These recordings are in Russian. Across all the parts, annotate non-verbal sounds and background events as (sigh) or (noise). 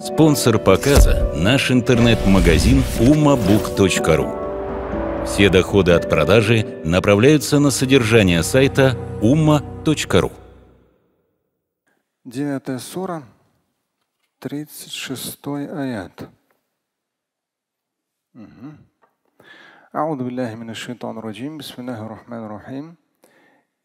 Спонсор показа – наш интернет-магазин ummabook.ru. Все доходы от продажи направляются на содержание сайта umma.ru. Девятая сура, 36 аят. أعوذ بالله من الشيطان الرجيم بسم الله الرحمن الرحيم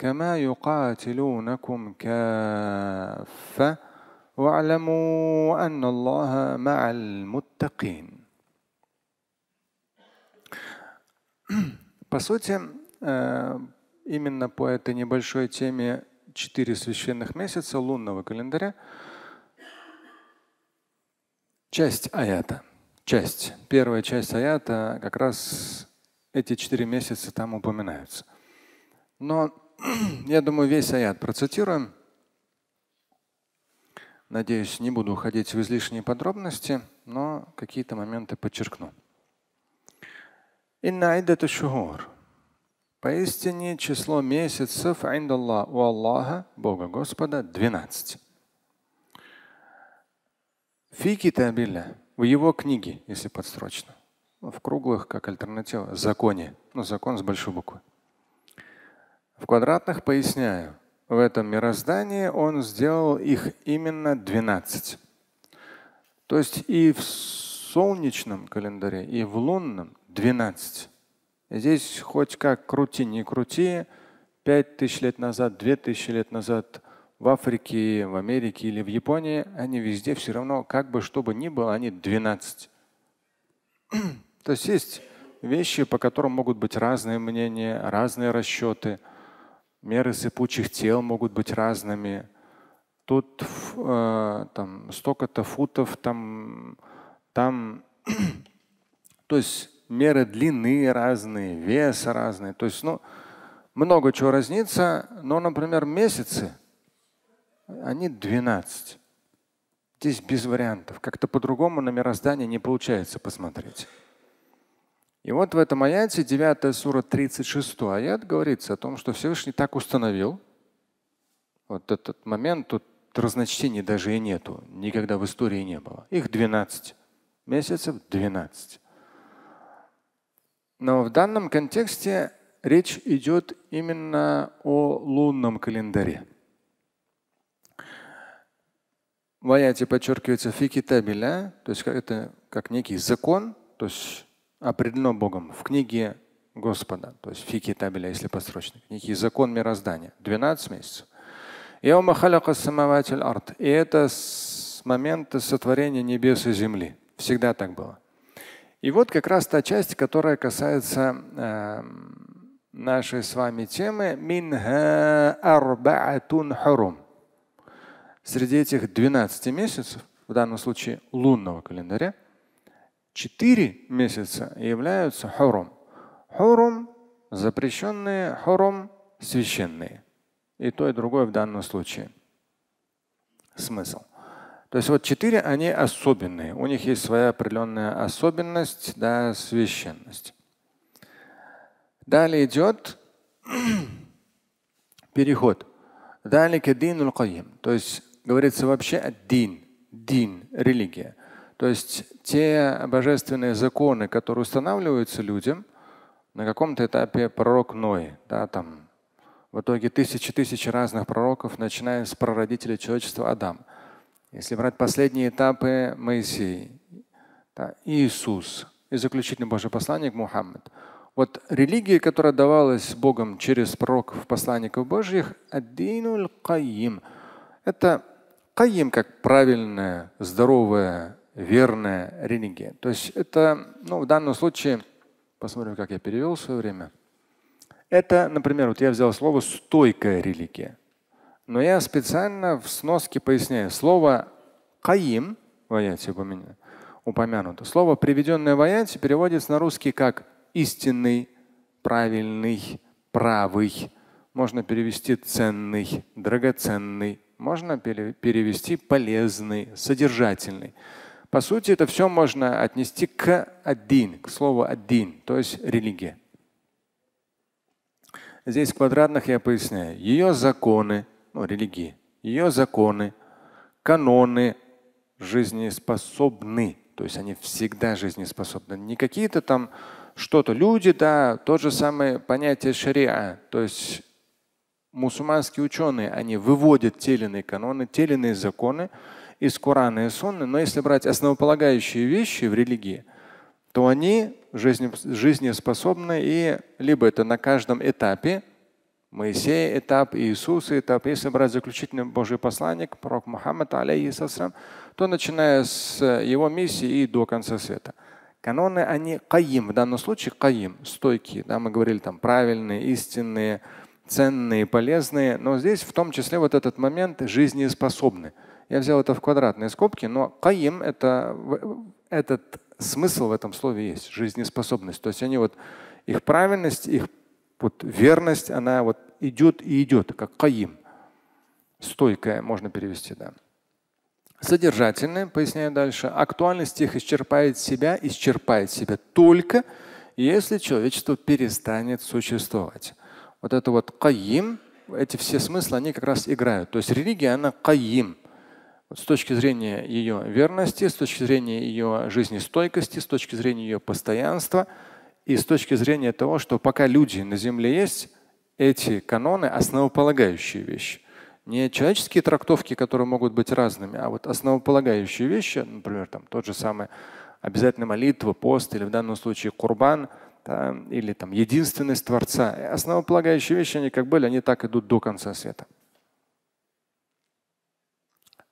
كما يقاتلونكم كافة واعلموا أن الله مع المتقين. По сути, именно по этой небольшой теме четыре священных месяца лунного календаря часть аята, часть, первая часть аята как раз эти четыре месяца там упоминаются. Но я думаю, весь аят процитируем. Надеюсь, не буду уходить в излишние подробности, но какие-то моменты подчеркну. Инна айдату шухур. Поистине число месяцев индаллах у Аллаха, Бога Господа, 12. Фи китабилля, в его книге, если подстрочно. В круглых, как альтернатива, законе. Ну, закон с большой буквы. В квадратных поясняю. В этом мироздании он сделал их именно 12. То есть и в солнечном календаре, и в лунном 12. Здесь хоть как крути, не крути, пять тысяч лет назад, две тысячи лет назад в Африке, в Америке или в Японии, они везде все равно, как бы что бы ни было, они 12. (clears throat) То есть есть вещи, по которым могут быть разные мнения, разные расчеты – меры сыпучих тел могут быть разными. Тут э, там столько-то футов, там, там, (clears throat) то есть меры длины разные, вес разный. То есть, ну, много чего разнится, но, например, месяцы, они 12. Здесь без вариантов. Как-то по-другому на мироздание не получается посмотреть. И вот в этом аяте, 9 сура, 36 аят, говорится о том, что Всевышний так установил. Вот этот момент, тут разночтений даже и нету. Никогда в истории не было. Их 12 месяцев, 12. Но в данном контексте речь идет именно о лунном календаре. В аяте подчеркивается фикитабиля, то есть это как некий закон, то есть определено Богом в книге Господа, то есть фики табеля, если посрочно, книги закон мироздания, 12 месяцев. И это с момента сотворения небес и земли. Всегда так было. И вот как раз та часть, которая касается э, нашей с вами темы Среди этих 12 месяцев, в данном случае лунного календаря, Четыре месяца являются хурум. Хурум запрещенные, хурум священные. И то, и другое в данном случае. Смысл. То есть вот четыре, они особенные. У них есть своя определенная особенность, да, священность. Далее идет (clears throat) переход. Далее То есть говорится вообще дин, дин, религия. То есть те божественные законы, которые устанавливаются людям, на каком-то этапе пророк Ной, да, там в итоге тысячи тысячи разных пророков, начиная с прародителя человечества Адам. Если брать последние этапы Моисей, да, Иисус и заключительный Божий посланник Мухаммад. Вот религия, которая давалась Богом через пророков, посланников Божьих, аддинуль каим. Это каим как правильная, здоровая верная религия. То есть это, ну, в данном случае, посмотрим, как я перевел в свое время. Это, например, вот я взял слово стойкая религия. Но я специально в сноске поясняю. Слово каим в аяте упомянуто. Слово, приведенное в аяте, переводится на русский как истинный, правильный, правый. Можно перевести ценный, драгоценный. Можно перевести полезный, содержательный. По сути, это все можно отнести к аддин, к слову аддин, то есть религия. Здесь в квадратных я поясняю. Ее законы, ну, религии, ее законы, каноны жизнеспособны. То есть они всегда жизнеспособны. Не какие-то там что-то. Люди, да, то же самое понятие шариа. То есть мусульманские ученые, они выводят те или иные каноны, те или иные законы из Корана и Сунны. Но если брать основополагающие вещи в религии, то они жизнеспособны и либо это на каждом этапе, Моисей этап, Иисус этап. Если брать заключительный Божий посланник, пророк Мухаммад, алейхиссалам, то начиная с его миссии и до конца света. Каноны, они каим, в данном случае каим, стойкие. Да, мы говорили там правильные, истинные, ценные, полезные. Но здесь в том числе вот этот момент жизнеспособны. Я взял это в квадратные скобки, но каим это этот смысл в этом слове есть, жизнеспособность. То есть они вот их правильность, их вот верность, она вот идет и идет, как каим. Стойкая, можно перевести, да. Содержательная, поясняю дальше, актуальность их исчерпает себя, исчерпает себя только если человечество перестанет существовать. Вот это вот каим, эти все смыслы, они как раз играют. То есть религия, она каим. С точки зрения ее верности, с точки зрения ее жизнестойкости, с точки зрения ее постоянства – и с точки зрения того, что пока люди на Земле есть, эти каноны основополагающие вещи. Не человеческие трактовки, которые могут быть разными, а вот основополагающие вещи, например, там тот же самый обязательная молитва, пост или в данном случае курбан, да, или там единственность Творца. Основополагающие вещи, они как были, они так идут до конца света.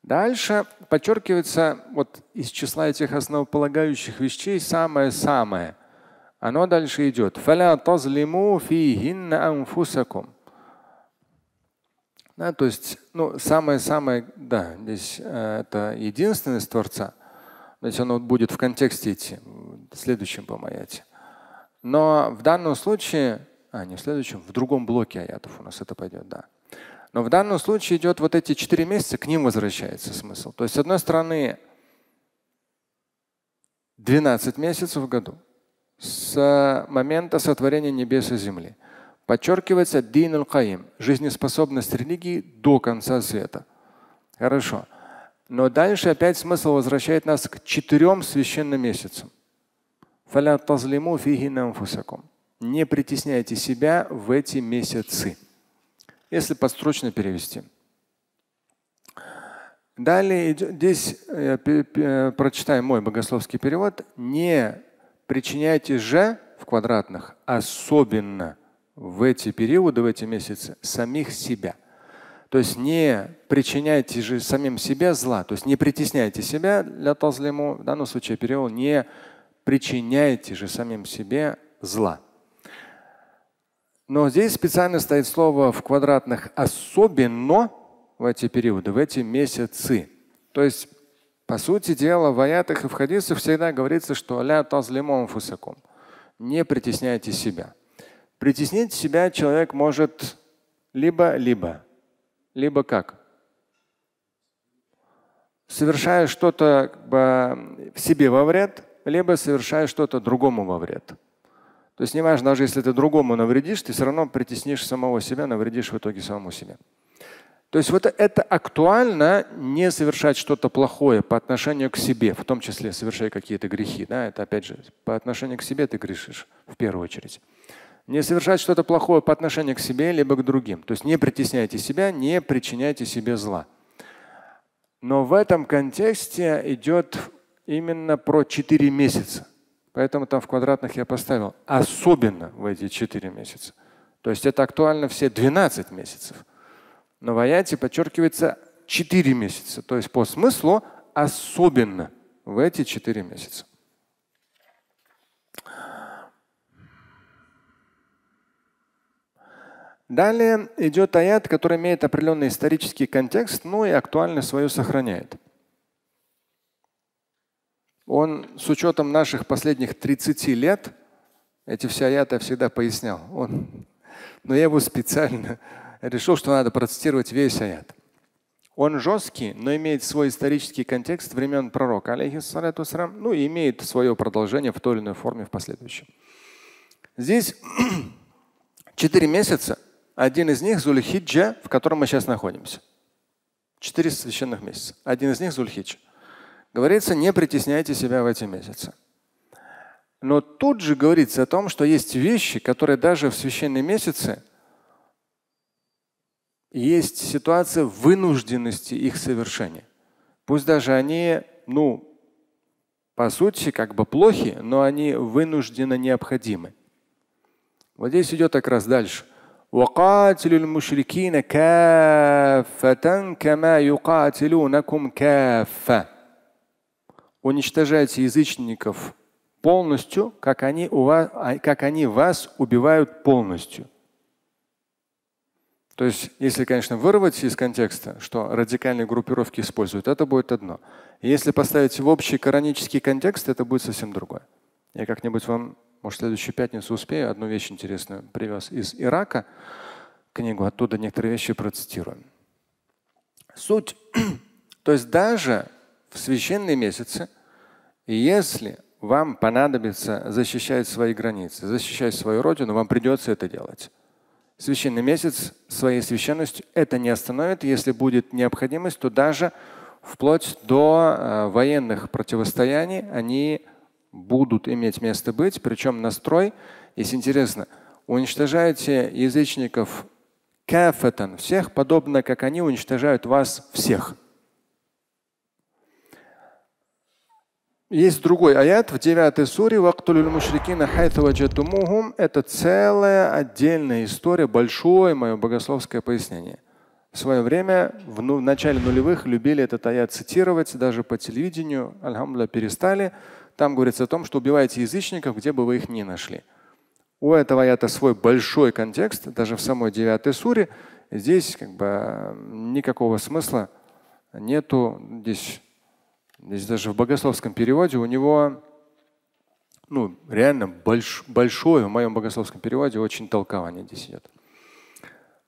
Дальше подчеркивается вот из числа этих основополагающих вещей самое-самое – оно дальше идет. Да, то есть, ну, самое-самое, да, здесь э, это единственность Творца. Есть оно будет в контексте идти, в следующем по аяте. Но в данном случае, а не в следующем, в другом блоке аятов у нас это пойдет, да. Но в данном случае идет вот эти четыре месяца, к ним возвращается смысл. То есть, с одной стороны, 12 месяцев в году – с момента сотворения небес и земли. Подчеркивается дин аль-каим, жизнеспособность религии до конца света. Хорошо. Но дальше опять смысл возвращает нас к четырем священным месяцам. Не притесняйте себя в эти месяцы. Если подстрочно перевести. Далее здесь я э, прочитаю мой богословский перевод. Не Причиняйте же в квадратных особенно в эти периоды, в эти месяцы самих себя. То есть не причиняйте же самим себе зла, то есть не притесняйте себя для тазлиму, в данном случае перевел, не причиняйте же самим себе зла. Но здесь специально стоит слово в квадратных особенно в эти периоды, в эти месяцы. То есть по сути дела, в аятах и в хадисах всегда говорится, что ля тазлимом фусакум. Не притесняйте себя. Притеснить себя человек может либо-либо. Либо как? Совершая что-то как бы, себе во вред, либо совершая что-то другому во вред. То есть неважно, даже если ты другому навредишь, ты все равно притеснишь самого себя, навредишь в итоге самому себе. То есть вот это актуально не совершать что-то плохое по отношению к себе, в том числе совершая какие-то грехи. Да? Это опять же по отношению к себе ты грешишь в первую очередь. Не совершать что-то плохое по отношению к себе либо к другим. То есть не притесняйте себя, не причиняйте себе зла. Но в этом контексте идет именно про четыре месяца. Поэтому там в квадратных я поставил особенно в эти четыре месяца. То есть это актуально все 12 месяцев. Но в аяте подчеркивается 4 месяца. То есть по смыслу особенно в эти 4 месяца. Далее идет аят, который имеет определенный исторический контекст, но и актуальность свою сохраняет. Он с учетом наших последних 30 лет, эти все аяты я всегда пояснял. Он, но я его специально (laughs) решил, что надо процитировать весь аят. Он жесткий, но имеет свой исторический контекст времен пророка, алейхиссалату ну и имеет свое продолжение в той или иной форме в последующем. Здесь (clears throat) четыре месяца, один из них Зульхиджа, в котором мы сейчас находимся. Четыре священных месяца. Один из них Зульхидж. Говорится, не притесняйте себя в эти месяцы. Но тут же говорится о том, что есть вещи, которые даже в священные месяцы есть ситуация вынужденности их совершения. Пусть даже они, ну, по сути, как бы плохи, но они вынужденно необходимы. Вот здесь идет как раз дальше. мушрикина кафатан кама юкатилунакум кафа. Уничтожайте язычников полностью, как они, у вас, как они вас убивают полностью. То есть, если, конечно, вырвать из контекста, что радикальные группировки используют, это будет одно. Если поставить в общий коранический контекст, это будет совсем другое. Я как-нибудь вам, может, в следующую пятницу успею, одну вещь интересную привез из Ирака, книгу, оттуда некоторые вещи процитируем. Суть. (clears throat) То есть даже в священные месяцы, если вам понадобится защищать свои границы, защищать свою родину, вам придется это делать священный месяц своей священностью это не остановит. Если будет необходимость, то даже вплоть до э, военных противостояний они будут иметь место быть. Причем настрой, если интересно, уничтожаете язычников кафатан, всех, подобно как они уничтожают вас всех. Есть другой аят в 9 суре Это целая отдельная история, большое мое богословское пояснение. В свое время, в, ну, в начале нулевых, любили этот аят цитировать, даже по телевидению, альхамдуля, перестали. Там говорится о том, что убивайте язычников, где бы вы их ни нашли. У этого аята свой большой контекст, даже в самой 9 суре. Здесь как бы никакого смысла нету. Здесь Здесь даже в богословском переводе у него ну, реально больш, большое, в моем богословском переводе очень толкование здесь идет.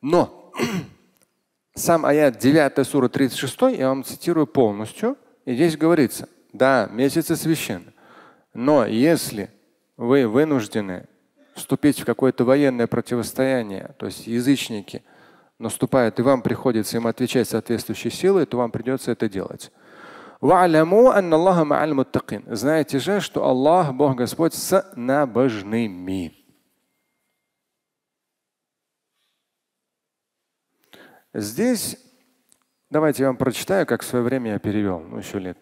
Но (clears throat) сам аят 9 сура 36, я вам цитирую полностью, и здесь говорится, да, месяцы священны, но если вы вынуждены вступить в какое-то военное противостояние, то есть язычники наступают, и вам приходится им отвечать соответствующей силой, то вам придется это делать. Знаете же, что Аллах, Бог Господь, с набожными. Здесь давайте я вам прочитаю, как в свое время я перевел, ну еще лет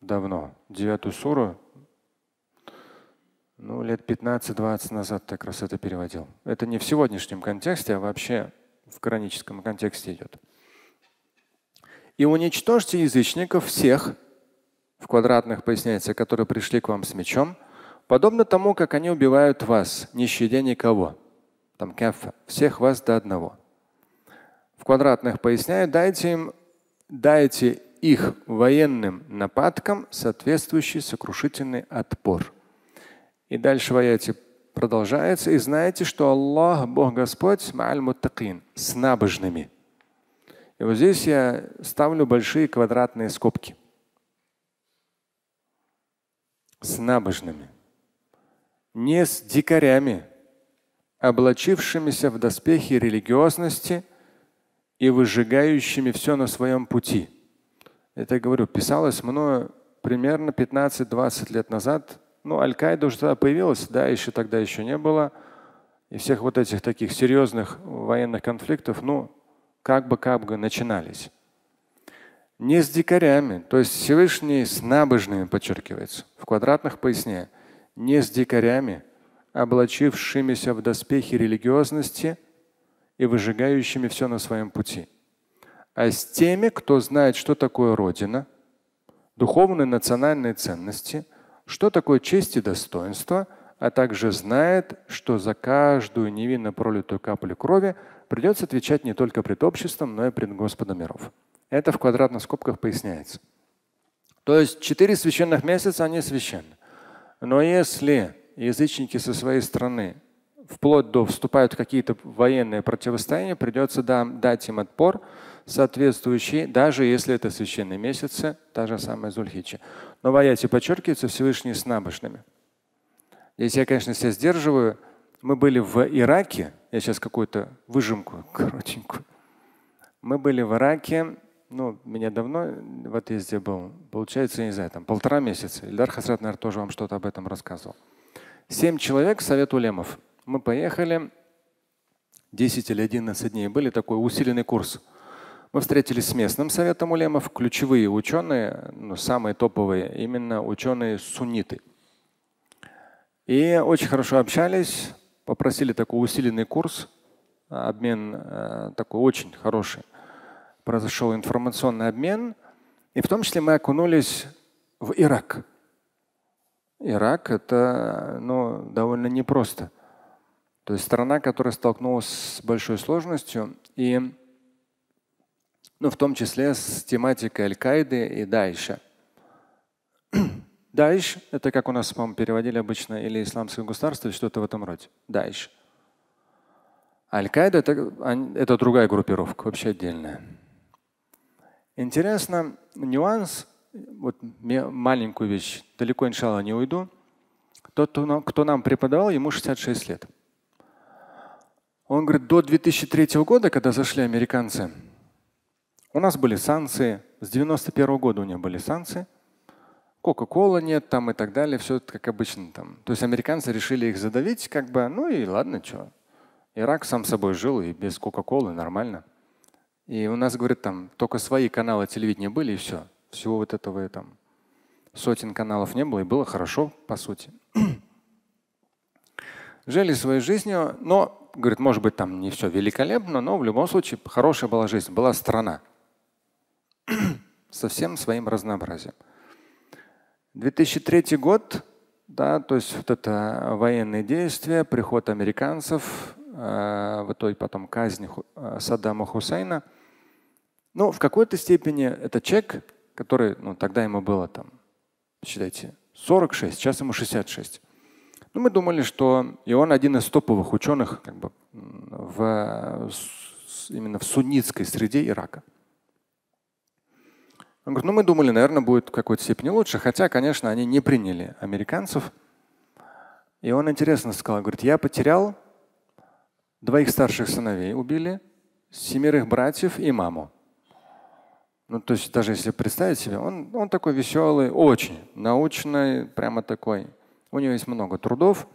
давно, девятую суру, ну, лет 15-20 назад так раз это переводил. Это не в сегодняшнем контексте, а вообще в кораническом контексте идет и уничтожьте язычников всех, в квадратных поясняется, которые пришли к вам с мечом, подобно тому, как они убивают вас, не щадя никого. Там кафа, всех вас до одного. В квадратных поясняет, дайте им, дайте их военным нападкам соответствующий сокрушительный отпор. И дальше в аяте продолжается. И знаете, что Аллах, Бог Господь, с набожными. И вот здесь я ставлю большие квадратные скобки. С набожными. Не с дикарями, облачившимися в доспехи религиозности и выжигающими все на своем пути. Это я говорю, писалось мною примерно 15-20 лет назад. Ну, Аль-Каида уже тогда появилась, да, еще тогда еще не было. И всех вот этих таких серьезных военных конфликтов, ну, как бы как бы начинались. Не с дикарями, то есть Всевышний с набожными подчеркивается, в квадратных поясне, не с дикарями, облачившимися в доспехи религиозности и выжигающими все на своем пути, а с теми, кто знает, что такое Родина, духовные национальные ценности, что такое честь и достоинство, а также знает, что за каждую невинно пролитую каплю крови придется отвечать не только пред обществом, но и пред Господом миров. Это в квадратных скобках поясняется. То есть четыре священных месяца, они священны. Но если язычники со своей стороны вплоть до вступают в какие-то военные противостояния, придется дать им отпор соответствующий, даже если это священные месяцы, та же самая Зульхича. Но в аяте подчеркивается Всевышний с набожными. Здесь я, конечно, себя сдерживаю. Мы были в Ираке, я сейчас какую-то выжимку (laughs) коротенькую. Мы были в Ираке, ну, меня давно в отъезде был, получается, не знаю, там полтора месяца. Ильдар Хасрат, наверное, тоже вам что-то об этом рассказывал. Семь человек, совет улемов. Мы поехали, 10 или 11 дней были, такой усиленный курс. Мы встретились с местным советом улемов, ключевые ученые, ну, самые топовые, именно ученые сунниты. И очень хорошо общались, попросили такой усиленный курс, обмен э, такой очень хороший. Произошел информационный обмен, и в том числе мы окунулись в Ирак. Ирак это ну, довольно непросто. То есть страна, которая столкнулась с большой сложностью, и ну, в том числе с тематикой Аль-Каиды и Дайша. Дайш – это как у нас, по-моему, переводили обычно, или исламское государство, или что-то в этом роде. Дайш. Аль-Каида это, – это другая группировка, вообще отдельная. Интересно, нюанс, вот маленькую вещь, далеко, иншалла, не уйду. Тот, кто нам, кто нам преподавал, ему 66 лет. Он говорит, до 2003 года, когда зашли американцы, у нас были санкции. С 91 -го года у них были санкции. Кока-кола нет там и так далее. Все как обычно там. То есть американцы решили их задавить, как бы, ну и ладно, что. Ирак сам собой жил и без Кока-колы нормально. И у нас, говорит, там только свои каналы телевидения были и все. Всего вот этого там сотен каналов не было и было хорошо, по сути. (clears throat) Жили своей жизнью, но, говорит, может быть, там не все великолепно, но в любом случае хорошая была жизнь, была страна (clears throat) со всем своим разнообразием. 2003 год, да, то есть вот это военные действия, приход американцев, э, в итоге потом казнь э, Саддама Хусейна. Ну, в какой-то степени это человек, который, ну, тогда ему было там, считайте, 46, сейчас ему 66. Ну, мы думали, что и он один из топовых ученых как бы, в, именно в суннитской среде Ирака. Он говорит, ну мы думали, наверное, будет в какой-то степени лучше, хотя, конечно, они не приняли американцев. И он интересно сказал, говорит, я потерял двоих старших сыновей, убили, семерых братьев и маму. Ну, то есть даже если представить себе, он, он такой веселый, очень научный, прямо такой. У него есть много трудов.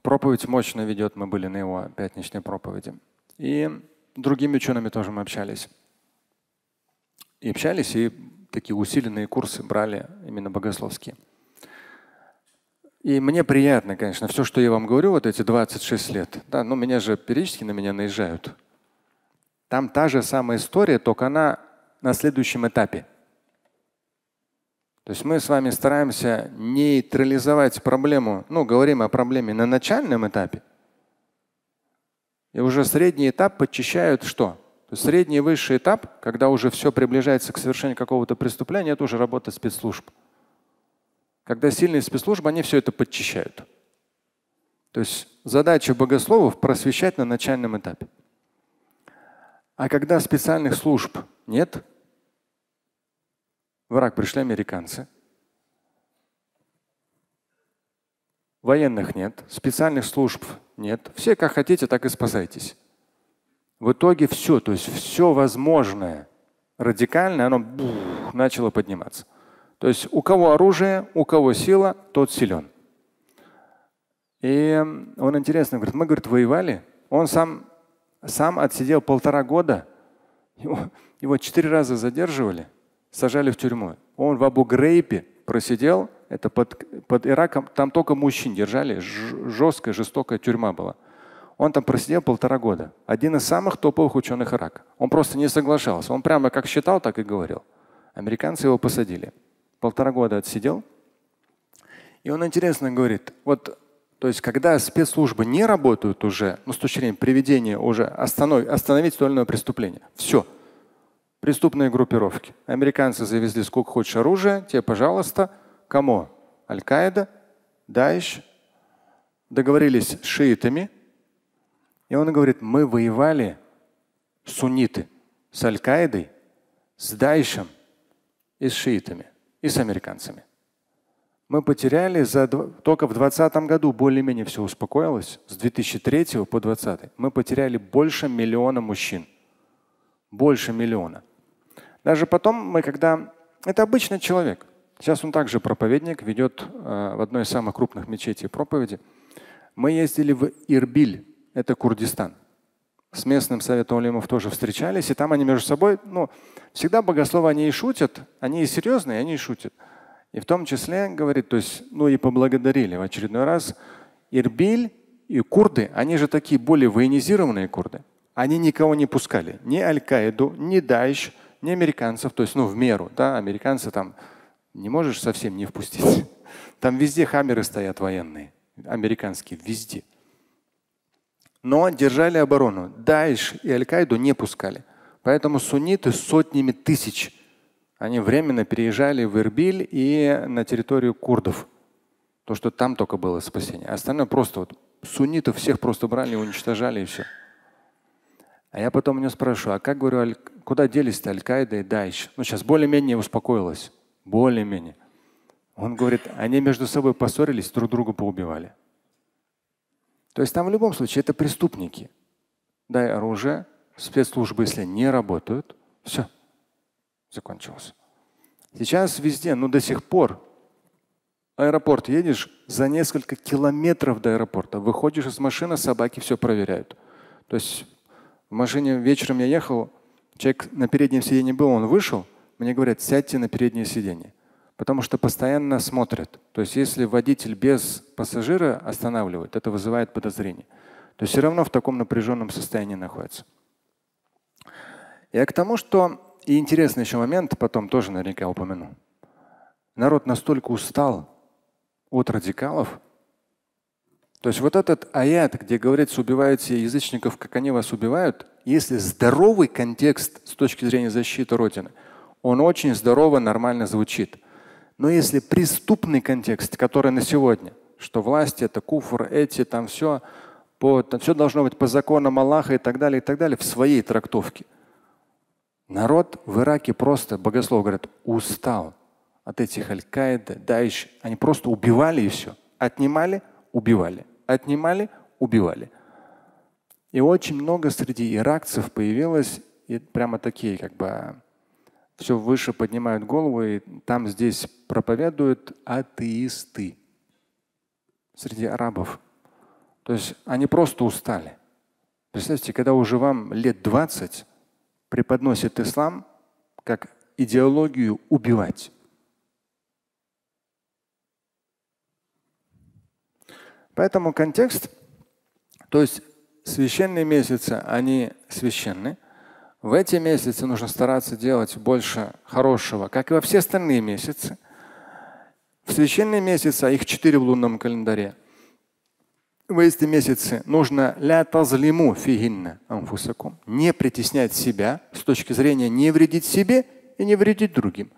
Проповедь мощно ведет. Мы были на его пятничной проповеди. И другими учеными тоже мы общались. И общались, и такие усиленные курсы брали именно богословские. И мне приятно, конечно, все, что я вам говорю, вот эти 26 лет. Да, ну меня же периодически на меня наезжают. Там та же самая история, только она на следующем этапе. То есть мы с вами стараемся нейтрализовать проблему, ну, говорим о проблеме на начальном этапе. И уже средний этап подчищают что? Средний и высший этап, когда уже все приближается к совершению какого-то преступления, это уже работа спецслужб. Когда сильные спецслужбы, они все это подчищают. То есть задача богословов просвещать на начальном этапе. А когда специальных служб нет, в Ирак пришли американцы, военных нет, специальных служб нет. Все как хотите, так и спасайтесь. В итоге все, то есть все возможное радикальное, оно бух, начало подниматься. То есть у кого оружие, у кого сила, тот силен. И он интересно говорит, мы, говорит, воевали. Он сам, сам отсидел полтора года. Его, его четыре раза задерживали, сажали в тюрьму. Он в Абу-Грейбе просидел, это под, под Ираком, там только мужчин держали, жесткая, жестокая тюрьма была. Он там просидел полтора года. Один из самых топовых ученых Ирака. Он просто не соглашался. Он прямо как считал, так и говорил. Американцы его посадили. Полтора года отсидел. И он интересно говорит, вот то есть, когда спецслужбы не работают уже, ну, с точки зрения приведения уже остановить, остановить то преступление, все. преступные группировки. Американцы завезли сколько хочешь оружия, те, пожалуйста, кому? Аль-Каида, Даиш, договорились с шиитами. И он говорит, мы воевали сунниты с Аль-Каидой, с Даишем и с шиитами, и с американцами. Мы потеряли за, только в 2020 году более-менее все успокоилось. С 2003 по 2020 мы потеряли больше миллиона мужчин. Больше миллиона. Даже потом мы, когда… Это обычный человек. Сейчас он также проповедник, ведет э, в одной из самых крупных мечетей проповеди. Мы ездили в Ирбиль, это Курдистан. С местным советом улемов тоже встречались, и там они между собой, ну, всегда богословы, они и шутят, они и серьезные, они и шутят. И в том числе, говорит, то есть, ну и поблагодарили в очередной раз. Ирбиль и курды, они же такие более военизированные курды. Они никого не пускали. Ни Аль-Каиду, ни Даиш, ни американцев. То есть, ну, в меру. Да, американцы там не можешь совсем не впустить. Там везде хаммеры стоят военные. Американские, везде. Но держали оборону. Даиш и Аль-Каиду не пускали. Поэтому сунниты сотнями тысяч они временно переезжали в Ирбиль и на территорию курдов. То, что там только было спасение. Остальное просто вот суннитов всех просто брали, уничтожали и все. А я потом у него спрашиваю, а как говорю, куда делись-то Аль-Каида и Дайш? Ну, сейчас более-менее успокоилась. Более-менее. Он говорит, они между собой поссорились, друг друга поубивали. То есть там в любом случае это преступники. Дай оружие, спецслужбы, если не работают, все закончился. Сейчас везде, но до сих пор аэропорт едешь за несколько километров до аэропорта. Выходишь из машины, собаки все проверяют. То есть в машине вечером я ехал, человек на переднем сиденье был, он вышел, мне говорят, сядьте на переднее сиденье. Потому что постоянно смотрят. То есть если водитель без пассажира останавливает, это вызывает подозрение. То есть все равно в таком напряженном состоянии находится. Я к тому, что и интересный еще момент, потом тоже наверняка упомяну. Народ настолько устал от радикалов. То есть вот этот аят, где говорится, убивайте язычников, как они вас убивают, если здоровый контекст с точки зрения защиты Родины, он очень здорово, нормально звучит. Но если преступный контекст, который на сегодня, что власти это куфр, эти там все, по, там все должно быть по законам Аллаха и так далее, и так далее, в своей трактовке – Народ в Ираке просто, богослов говорят, устал от этих Аль-Каида, Даиш. Они просто убивали и все. Отнимали, убивали. Отнимали, убивали. И очень много среди иракцев появилось, и прямо такие, как бы все выше поднимают голову, и там здесь проповедуют атеисты среди арабов. То есть они просто устали. Представьте, когда уже вам лет 20, преподносит ислам как идеологию убивать. Поэтому контекст, то есть священные месяцы, они священны. В эти месяцы нужно стараться делать больше хорошего, как и во все остальные месяцы. В священные месяцы, а их четыре в лунном календаре, в эти месяцы нужно ля тазлиму фигинна анфусакум. Не притеснять себя с точки зрения не вредить себе и не вредить другим.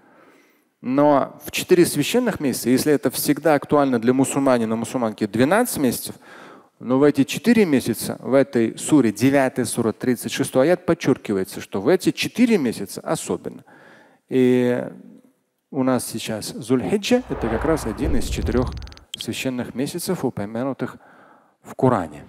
Но в четыре священных месяца, если это всегда актуально для мусульманина, мусульманки 12 месяцев, но в эти четыре месяца, в этой суре, 9 сура, 36 аят подчеркивается, что в эти четыре месяца особенно. И у нас сейчас Зульхиджа – это как раз один из четырех священных месяцев, упомянутых в Коране.